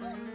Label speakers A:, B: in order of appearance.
A: 음.